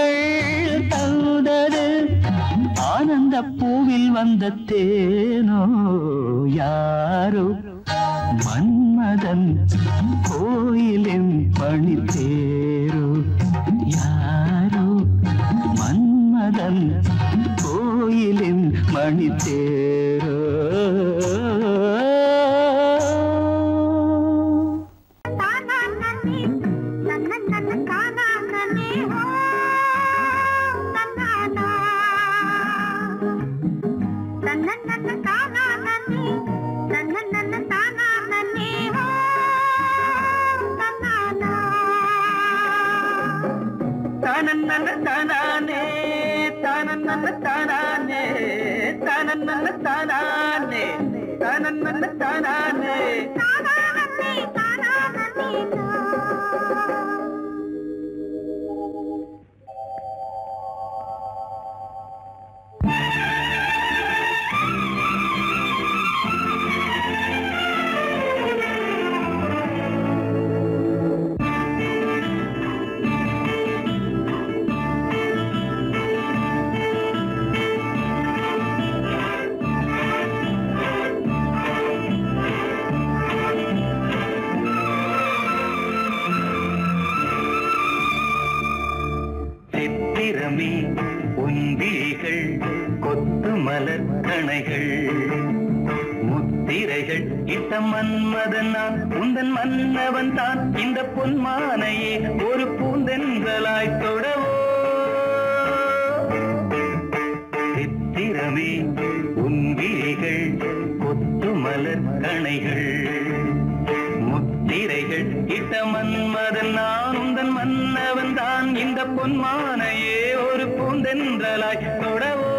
அவள் தந்தது. ஆனந்த பூவில் வந்த தேனோ யாரோ? மன்மதன் கோயிலின் பணி தேரோ யாரோ? மன்மதன் கோயிலின் மணி தேர் தானன்னன தானானே தானன்னன தானானே தானன்னன தானானே தானன்னன தானானே தானானே மன்மதன் நான் உந்தன் மன்னவன் தான். இந்த பொன்மானையே ஒரு பூந்தென்றலாய் தொடவோ. சித்திரமே உன் விழிகள் கொத்து மலர் கணைகள். முத்திரைகள் இட்ட மன்மதன் உந்தன் மன்னவன் தான். இந்த பொன்மானையே ஒரு பூந்தென்றலாய் தொடவோ.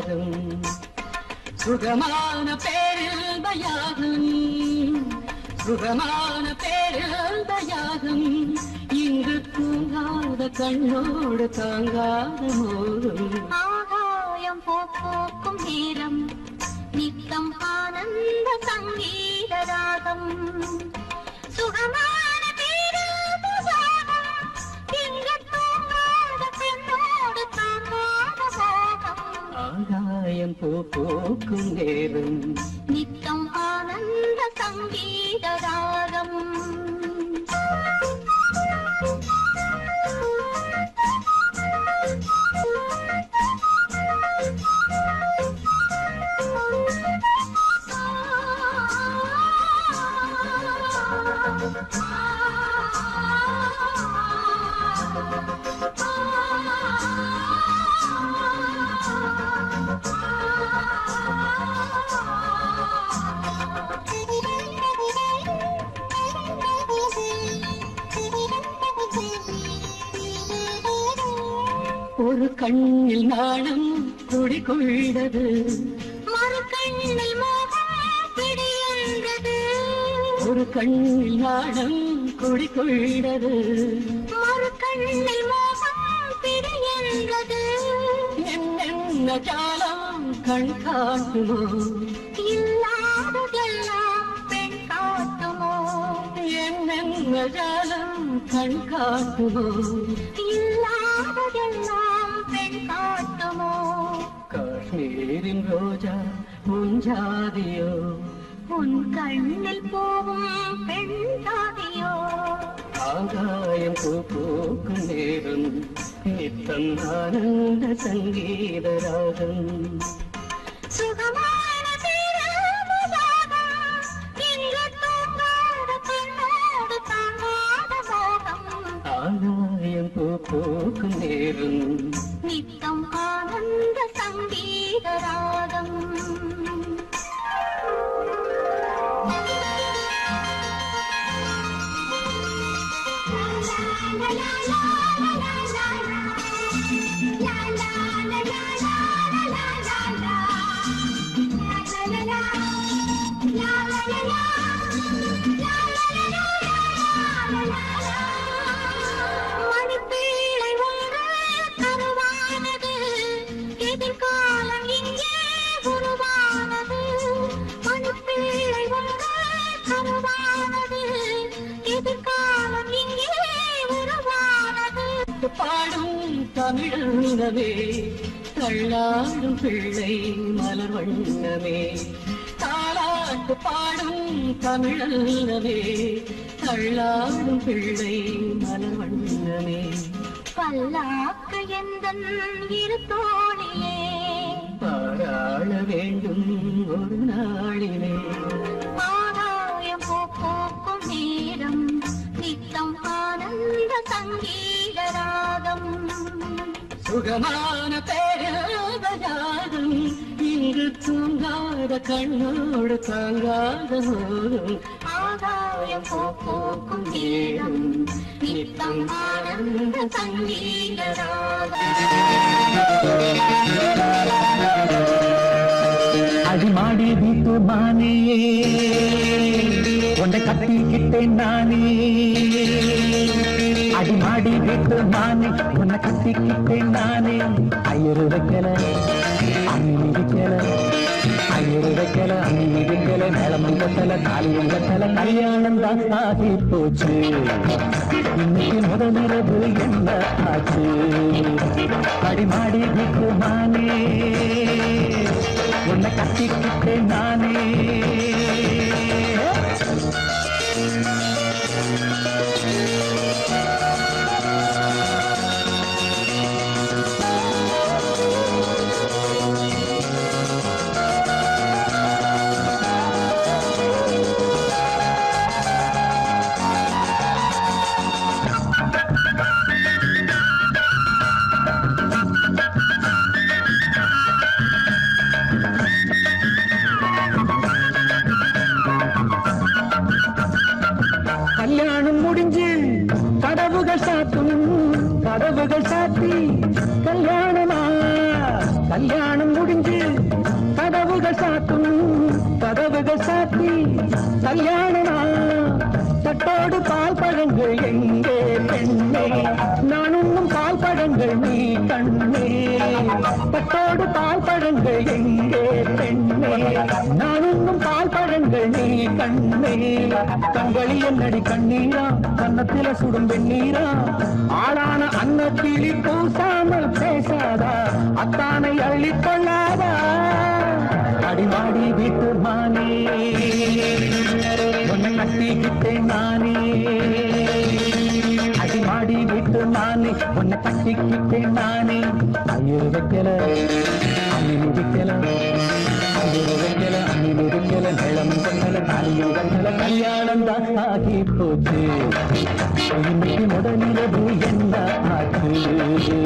மயாகும் சுகமான பேரில் மயாகும் சுகமான பேரில் மயாகும் இங்கு தூங்காத கண்ணோடு தாங்காத மோகம். ஆகாயம் போக்கும் நேரம். நித்தம் ஆனந்த சங்கீத ராகம். மாயம் பூ நேரம். கண்ணில் நாணம் குடிகொண்டது மறு கண்ணில் மோகம் பிடியென்றது. ஒரு கண்ணில் நாணம் குடிகொண்டது மறு கண்ணில் மோகம் பிடியென்றது. என்னென்ன ஜாலம் கண் காட்டுமோ? இல்லாததெல்லாம் பெண் காட்டுமோ? என்னென்ன ஜாலம் கண் காட்டுமோ? காஷ்மீரின் ரோஜா முஞ்சாதியோ உன் கண்ணில் போகும் பெண் தாதியோ ஆகாயம் பூக்கும் நேரம் நித்தம் ஆனந்த சங்கீத ராகம் பிள்ளை மலர் வண்ணமே பல்லாக்கு எந்தன் இரு தோழியே. பாராள வேண்டும் ஒரு நாளிலே. ஆதாயம் பூ பூக்கும் நேரம் நித்தம் ஆனந்த சங்கீத ராகம் சுகமான பேரதயாதம் இங்கு தூங்காத கண்ணோடு தாங்காத ஆதாயம் பூ அடிமாடி வீட்டு மானே உன்னை கட்டிக்கிட்டேன் நானே. அடிமாடி வீட்டு மானே உன்னை கட்டிக்கிட்டேன் நானே. ஐயரு வைக்கல அம்மி வைக்கல ஐயரு வைக்கல அம்மி வைக்கல. மேளம் காலி தாலியும் கட்டல கல்யாணம் தான் ஆகி போச்சு இன்னைக்கு முதலிரவு என்ன ஆச்சு? அடிமாடி வீட்டு மானே உன்னை கட்டிக்கிட்டேன் நானே. கதவுகள் சாத்தி கல்யாணமா? கல்யாணம் முடிஞ்சு கதவுகள் சாத்தும் கதவுகள் சாத்தி கல்யாணமா? தட்டோடு பால் பழங்கள் எங்கே? பெண்ணே நான் உண்ணும் பால் பழங்கள் நீ கண்ணே. தட்டோடு பால் பழங்கள் எங்கே? பெண்ணே நான் பழங்கள் நீ கண்ணே. கண்களி என்னடி கண்ணீரா? கன்னத்தில சுடும் வெண்ணீரா ஆளான அன்னக்கிளி பூசாமல் பேசாதா? அத்தானை அள்ளிக்கொள்ளாதா அடிமாடி வீட்டு மானே. உன்னை கட்டிக்கிட்டேன் நானே. அடிமாடி வீட்டு நானே உன்னை கட்டிக்கிட்டேன் நானே. ஐயோ வைக்கல அம்மி வைக்கல. அம்மி மிதிக்கல நிலம் கண்டல தாலியும் கல்யாணம் தான் ஆகி போச்சு. இன்னைக்கு முதலிரவு என்ன ஆச்சு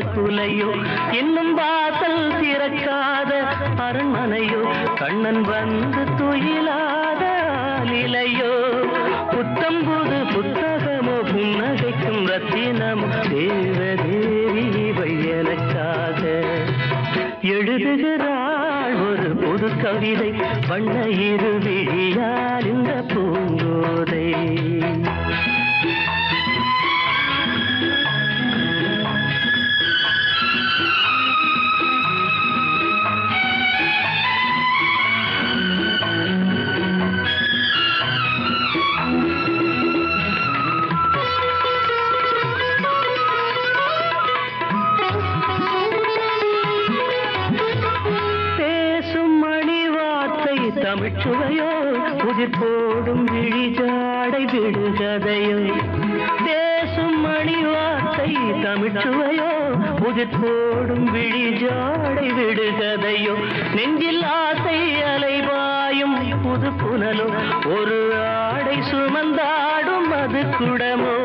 குலையோ? பழக்குலையோ இன்னும் வாசல் திறக்காத அரண்மனையோ? கண்ணன் வந்து துயிலாத நிலையோ புத்தம் புது புத்தகமோ? புன்னகைக்கும் ரத்தினம்? தேவதேவி இவை எழுதுகிறாள் ஒரு புது கவிதை வண்ண இருவிழியார் இந்த பூங்கோதை. உதிர் போடும் விழிஜாடை விடுகதையோ நெஞ்சில் ஆசை அலைவாயும் புது புனலோ. ஒரு ஆடை சுமந்தாடும் அது குடமோ.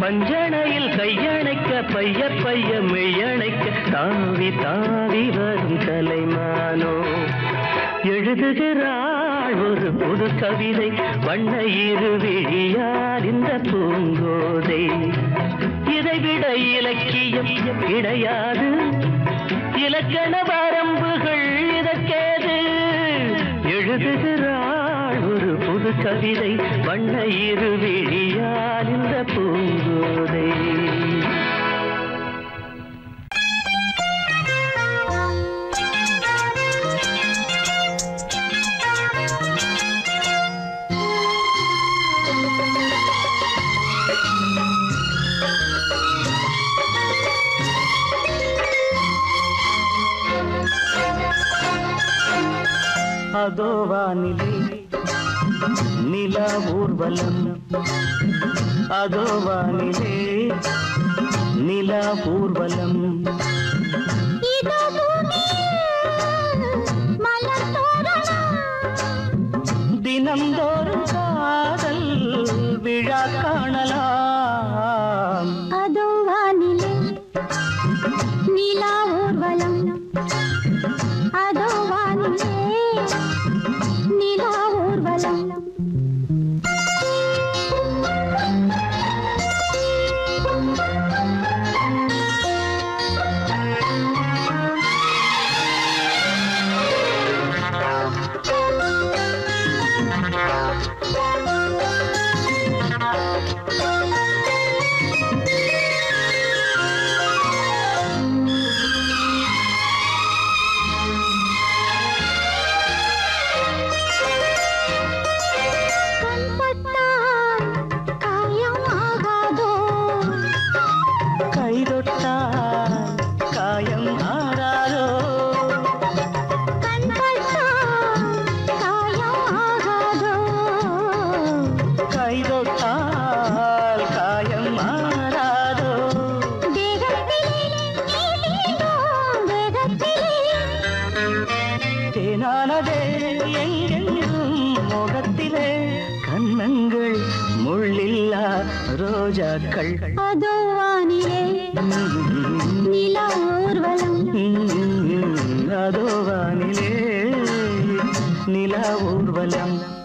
பஞ்சணையில் கையணைக்க பைய பைய மெய்யணைக்க தாவி தாவி வரும் கலைமானோ. எழுதுகிறாள் ஒரு புது கவிதை வண்ண இரு இருவிழியார் இந்த பூங்கோதை. இதைவிட இலக்கியம் கிடையாது. இலக்கண வரம்புகள் இதற்கேது. எழுதுகிறாள் ஒரு புது கவிதை வண்ண இருவிழியால் இந்த பூங்கோதை. ಅದೋವಾನಿಲಿ ನಿಲ ಊರ್ವಲಂ ಅದೋವಾನಿಲಿ ನಿಲ ಪೂರ್ವಲಂ ದಿನಂದೋ தேனானதே எங்கெங்கிலும் முகத்திலே கண்ணங்கள் முள்ளில்லா ரோஜாக்கள். அதோ வானிலே நிலா ஊர்வலம். அதோ வானிலே நிலா ஊர்வலம்.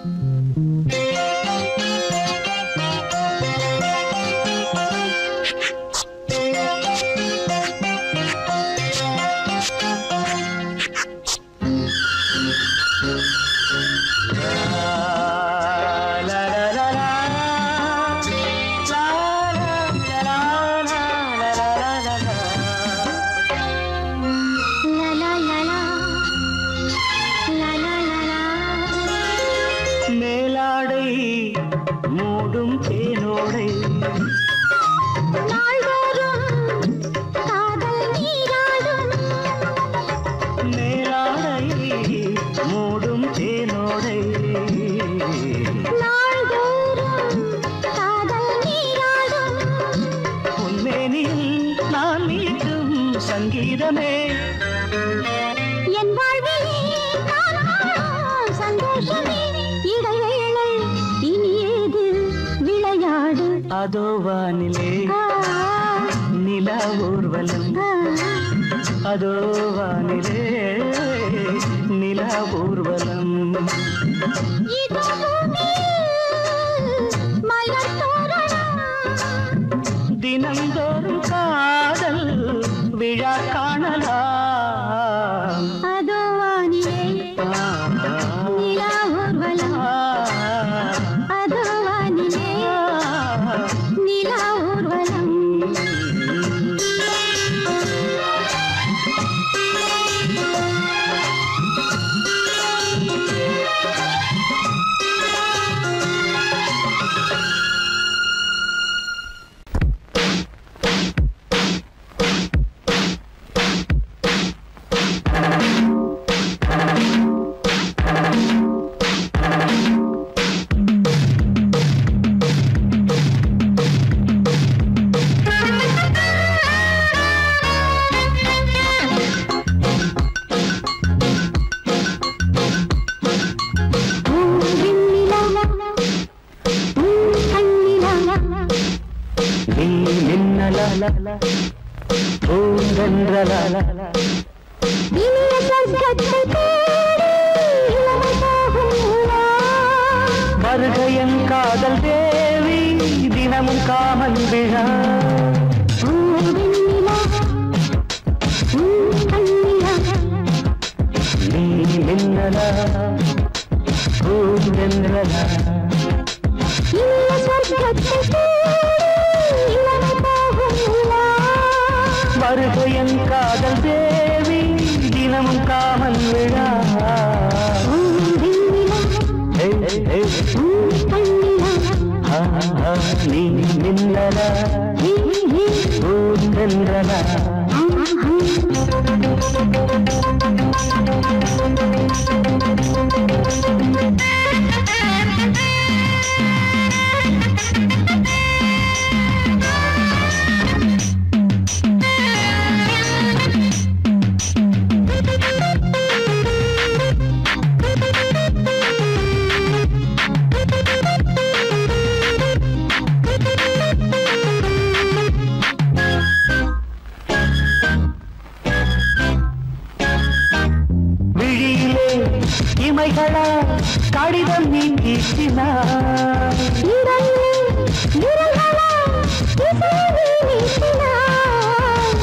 ஊர்வலம் வீசினாய்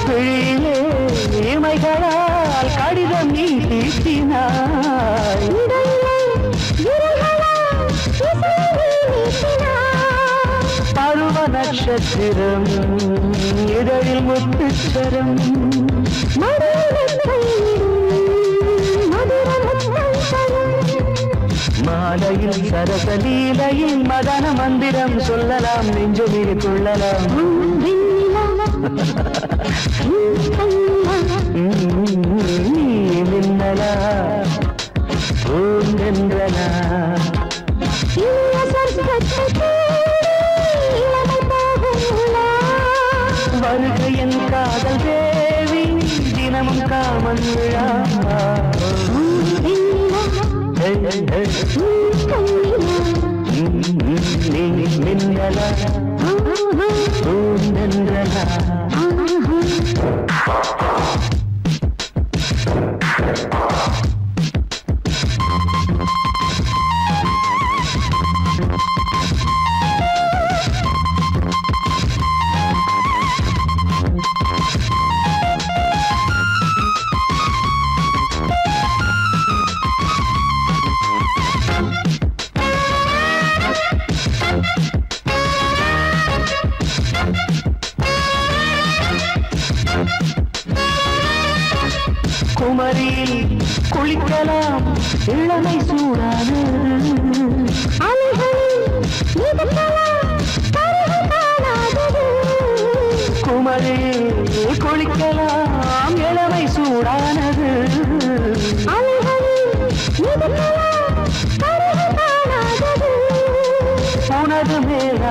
விழியிலே ஏமைகளால் கடிதம் நீ தீட்டினாய் பருவ நட்சத்திரம் இதழில் முத்துச்சரம். மாலையில் சரசலீலையில் மதன மந்திரம் சொல்லலாம் நெஞ்சுமில் கொள்ளலாம் மின்னலா பூந்தென்றலா வருக என் காதல் தேவி தினமும் காமன் விழா. ஹே, ಮಿನ್ನೆ ಮಿನ್ನಲ ಓ ನನ್ನಲ Thank you.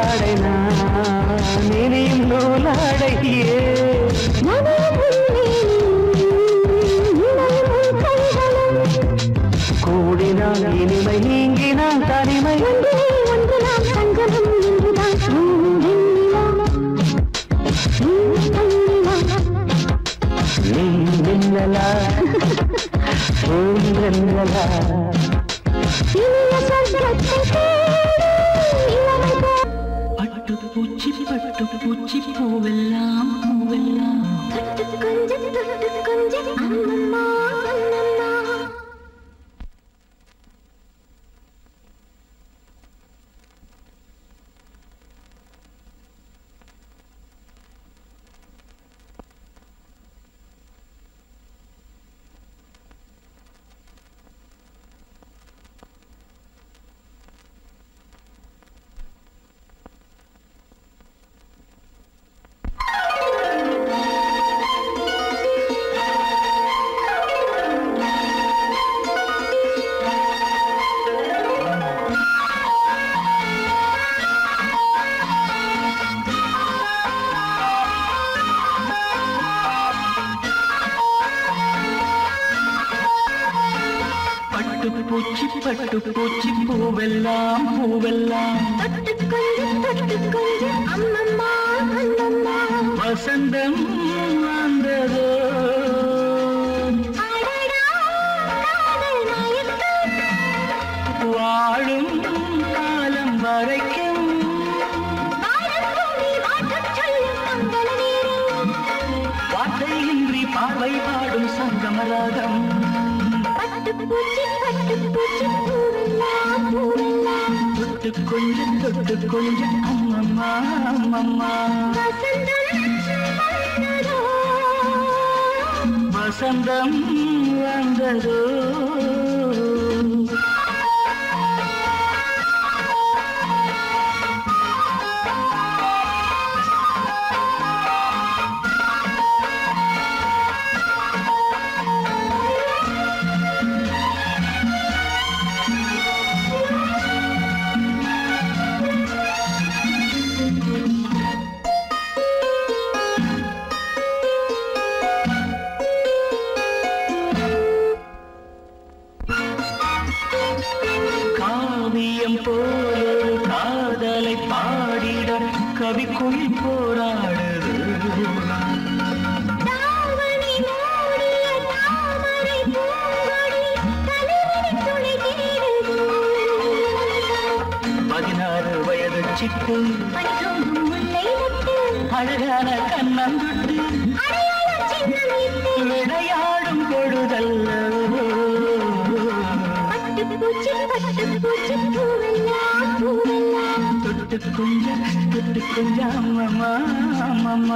లాడైనా నిలియం లోలాడయ్యే? பட்டு அம்மம்மா அம்மம்மா வசந்தம் வந்ததோ? ಕೊಂಜ ಮಮ ಮಮ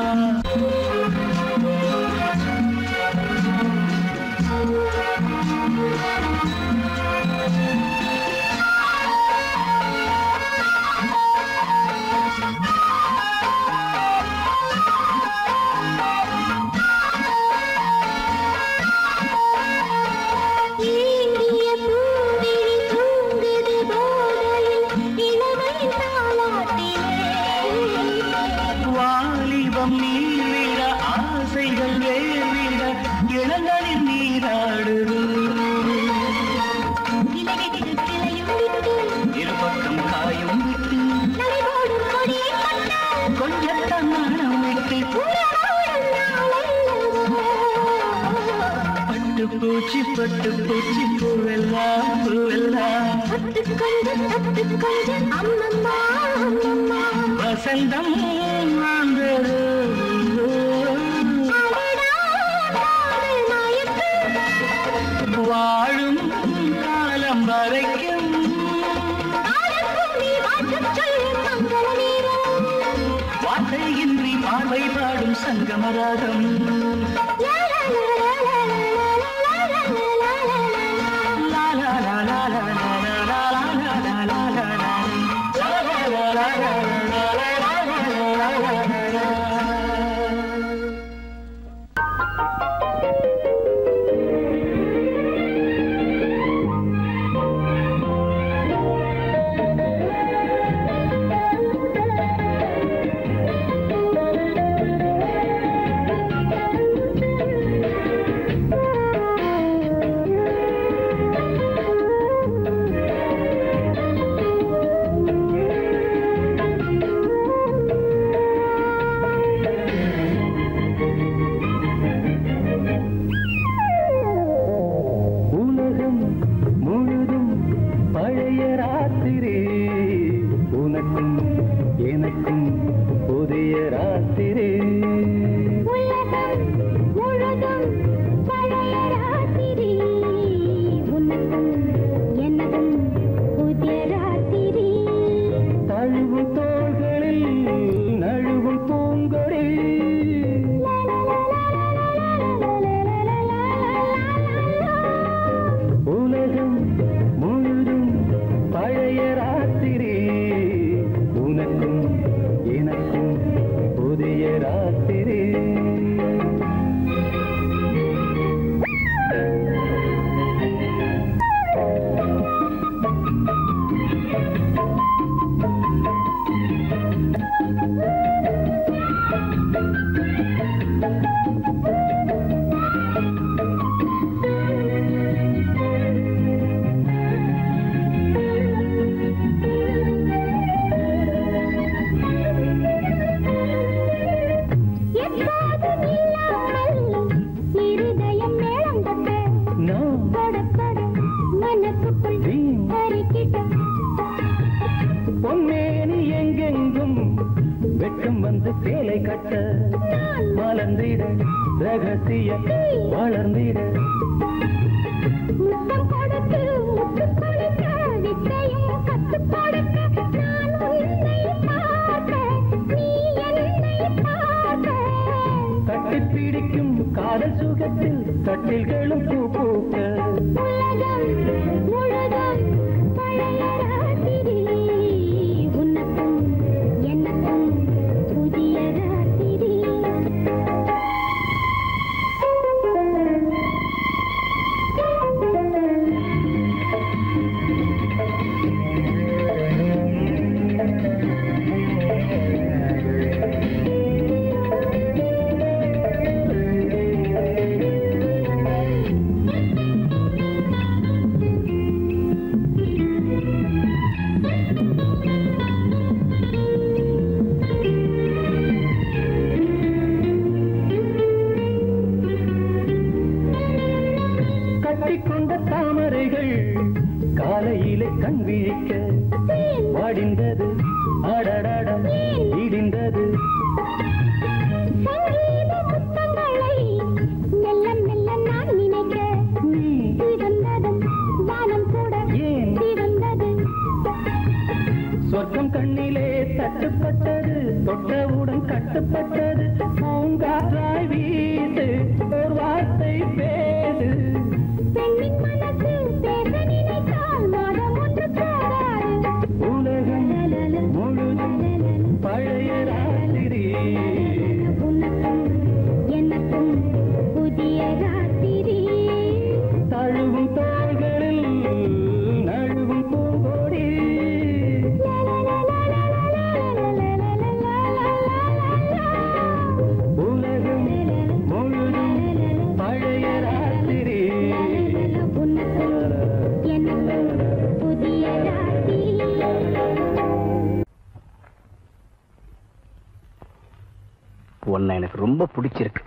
பூச்சி பட்டு பூச்சி பூவெல்லாம் பூவெல்லாம் பட்டுக்கொண்டு வசந்தம் வந்தது வா அவை பாடும் சங்கமராகம். கட்டுப்பட்டது தொட்டவுடன் கட்டுப்பட்டது. ரொம்ப பிடிச்சிருக்கு.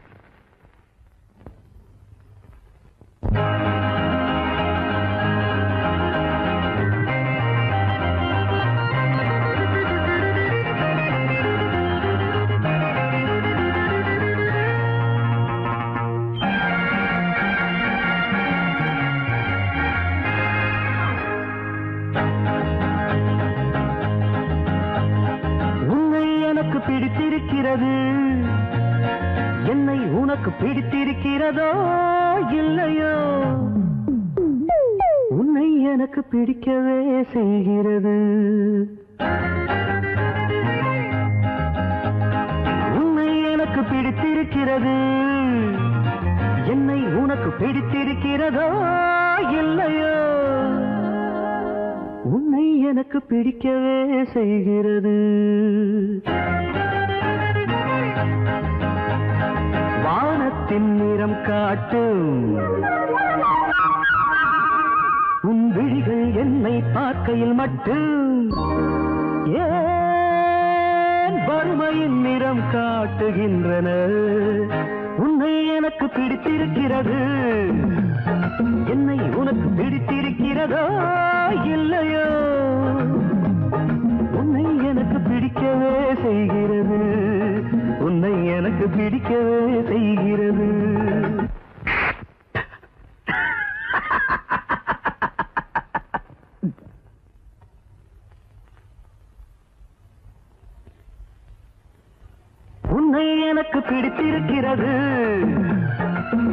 உன் விழிகள் என்னை பார்க்கையில் மட்டும் ஏன் வறுமையின் நிறம் காட்டுகின்றன? உன்னை எனக்கு பிடித்திருக்கிறது. என்னை உனக்கு பிடித்திருக்கிறதோ இல்லையோ? உன்னை எனக்கு பிடிக்கவே செய்கிறது. உன்னை எனக்கு பிடிக்கவே செய்கிறது உன்னை எனக்கு இருக்கிறது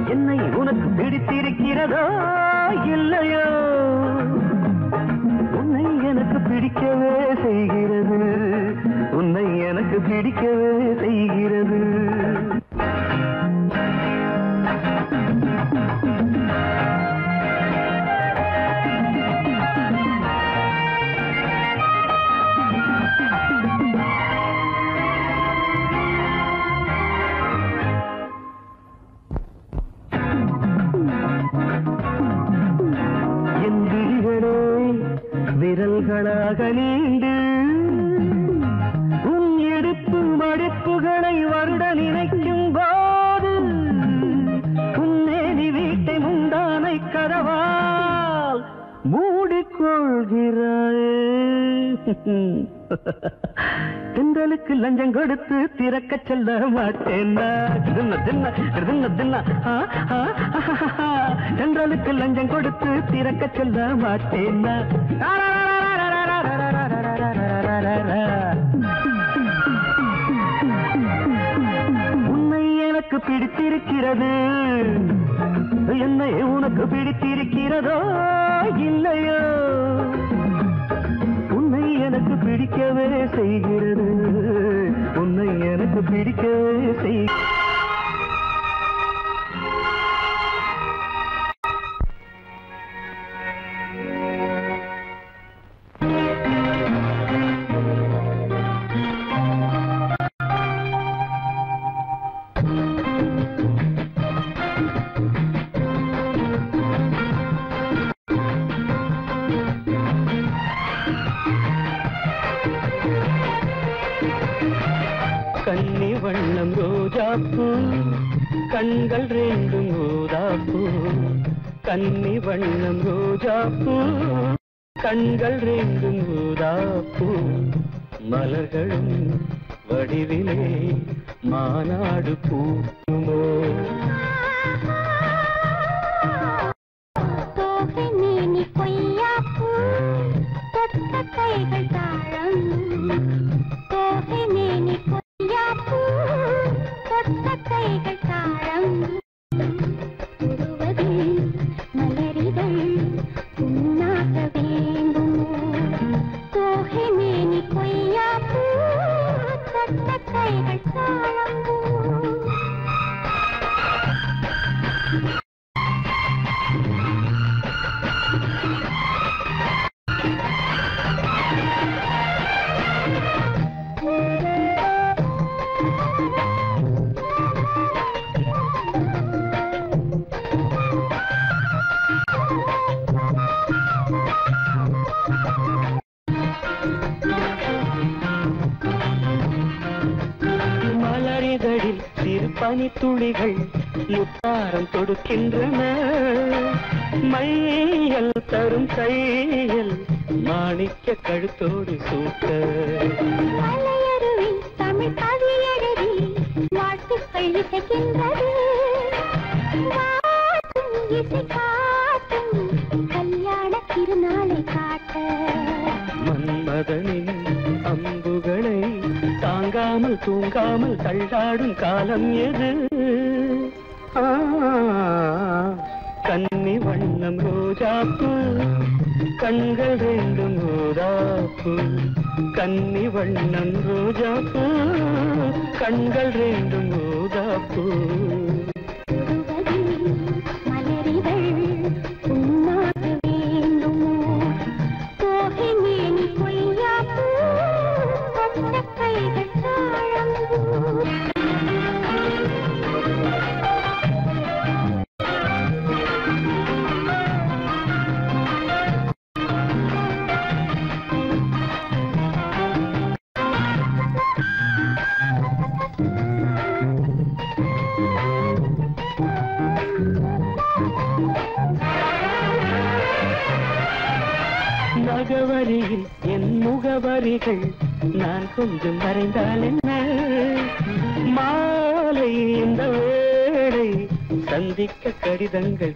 என்னை உனக்கு பிடித்திருக்கிறதோ இல்லையோ? உன்னை எனக்கு பிடிக்கவே செய்கிறது. உன்னை எனக்கு பிடிக்கவே செய்கிறது. விரல்களாக நீண்டு உன் எடுப்பு மடிப்புகளை வருட நினைக்கும் போது உன்னேனி வீட்டை முந்தானை கதவால் மூடிக்கொள்கிறாயே தென்றலுக்கு லஞ்சம் கொடுத்து திறக்க சொல்ல மாட்டேன் தின்ன லஞ்சம் கொடுத்து திறக்க சொல்ல மாட்டேன் உன்னை எனக்கு பிடித்திருக்கிறது. என்னை உனக்கு பிடித்திருக்கிறதோ இல்லையோ? உன்னை எனக்கு பிடிக்கவே செய்கிறது. உன்னை எனக்கு பிடிக்கவே செய் கண்கள் ரெண்டும் ஊதாப்பூ மலர்களும் வடிவிலே கையில் மாணிக்க கழுத்தோடு சூட்ட. தமிழ் கவியழகி நாட்டுக்கள் இசைக்கின்றது. இசை காட்டும் கல்யாண திருநாளை காட்ட. மன்மதனின் அம்புகளை தாங்காமல் தூங்காமல் தள்ளாடும் காலம் எது? ஆ கண்ணி வண்ணம் ரோஜாப்பு. கண்கள் ரெண்டும் ரோதாப்பு கண்ணி வண்ணம் ரோஜாப்பு. கண்கள் ரெண்டும் ரோதாப்பு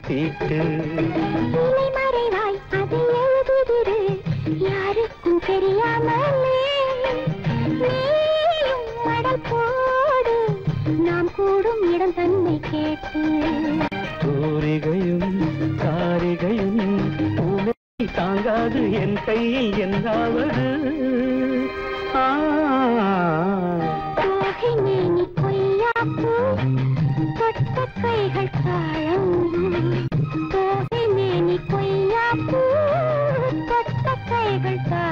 पीठ। ஆசைகள் தான்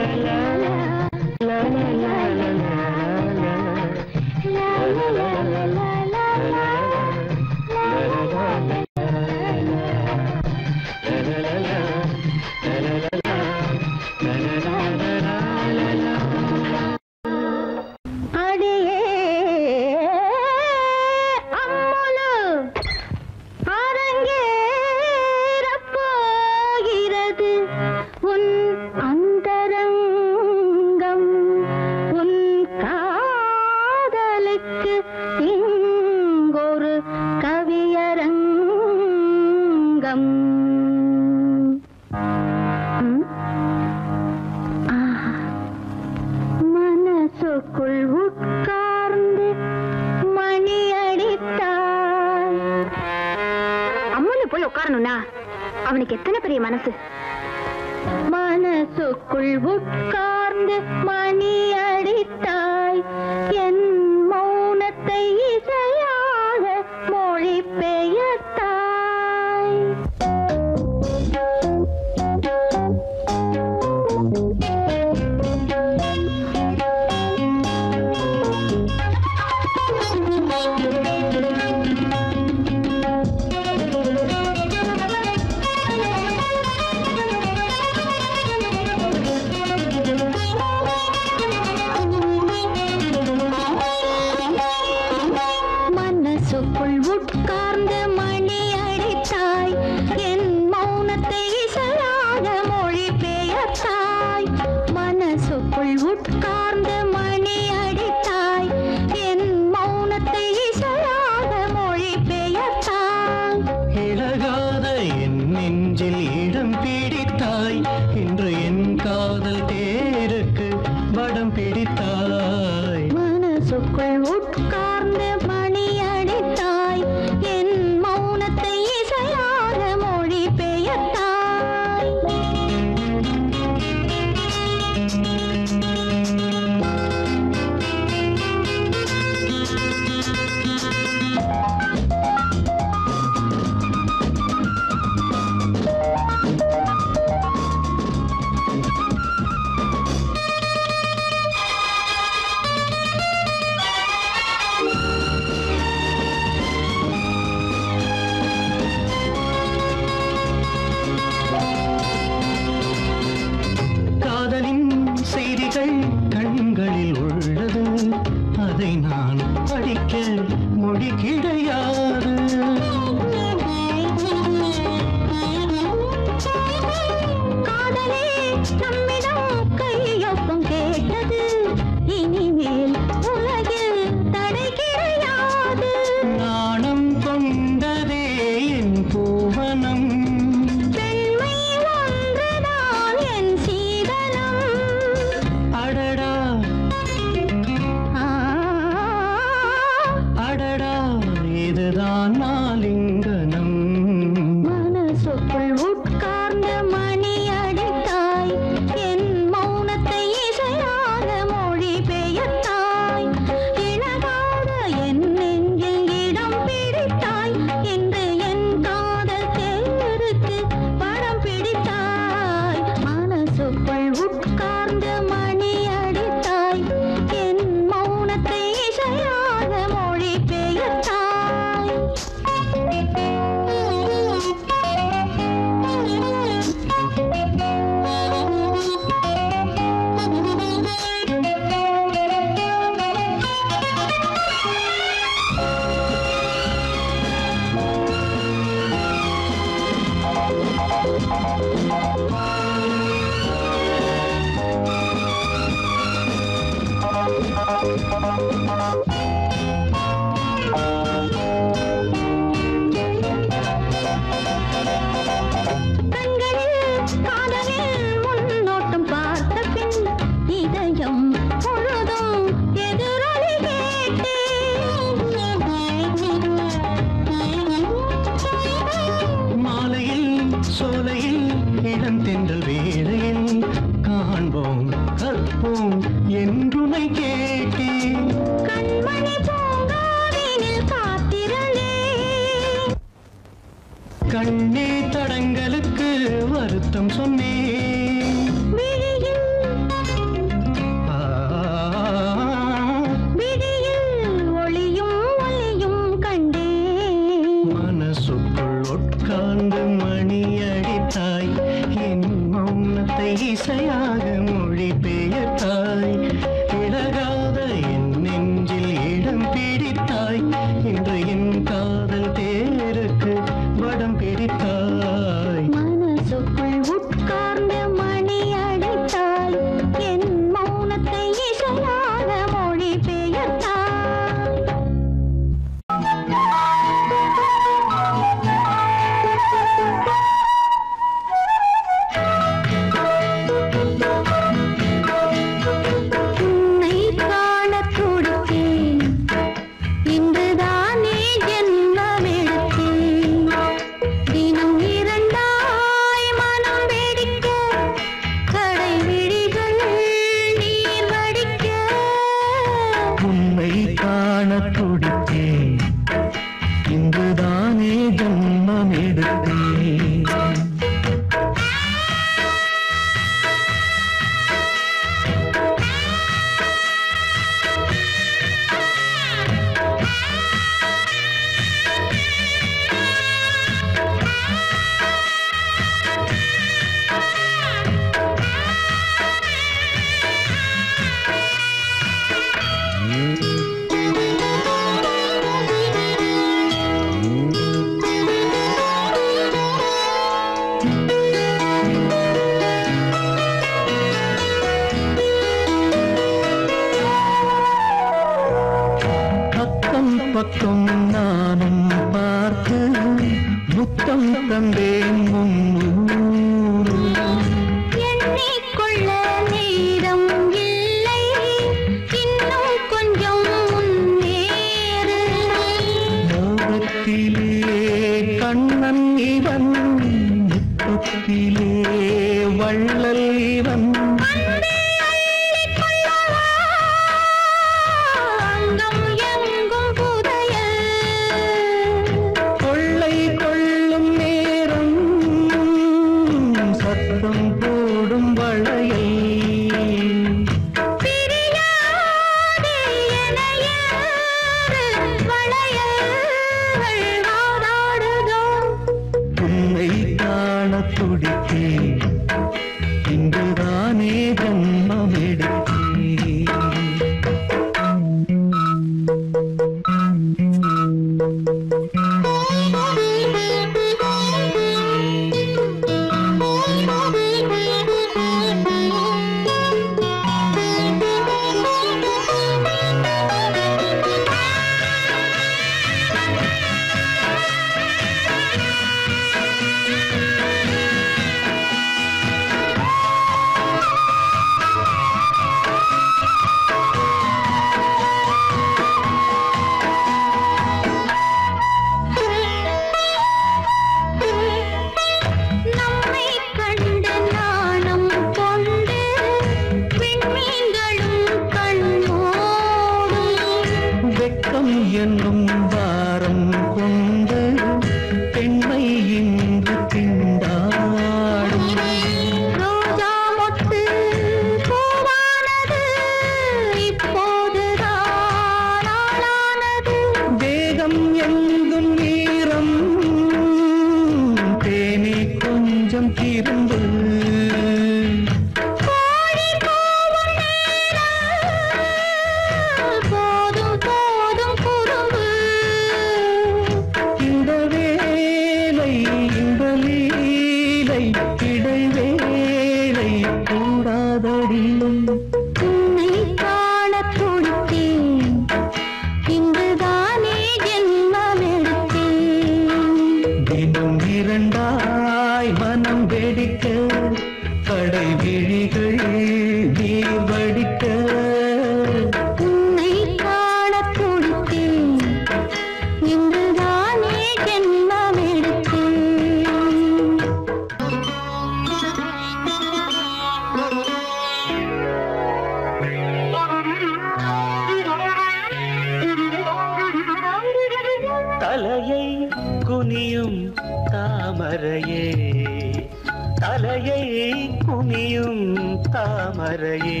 குமியும் தாமரையே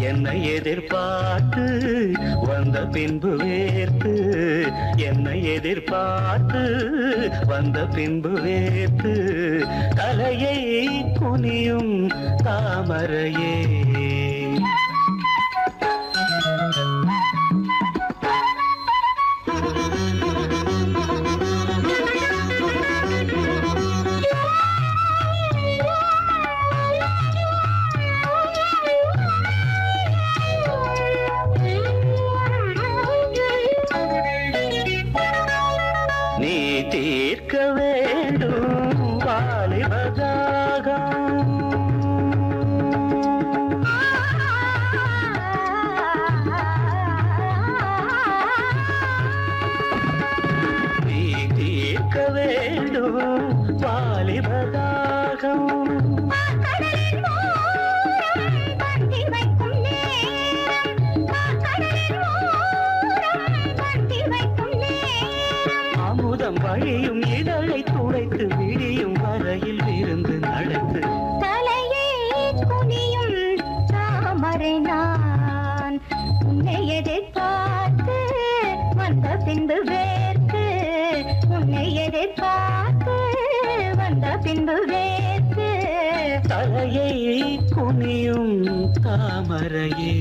என்னை எதிர்பார்த்து வந்த பின்பு வேர்த்து என்னை எதிர்பார்த்து வந்த பின்பு வேர்த்து தலையை குனியும் தாமரையே. மலையே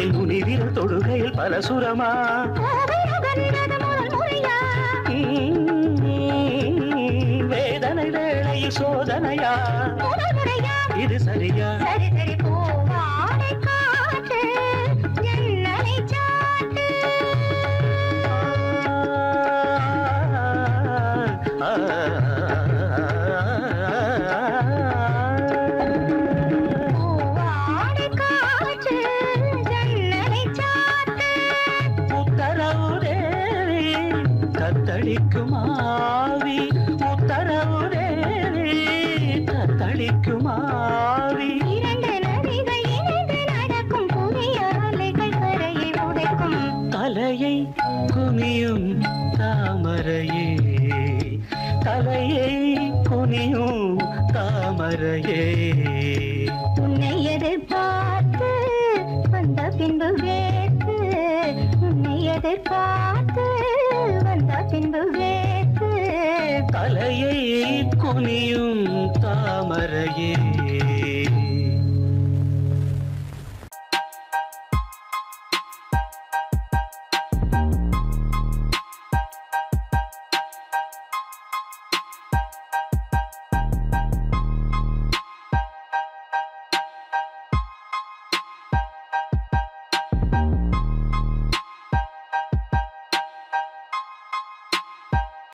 காட்டில் முனிவிரல் தொழுகையில் பல சுரமா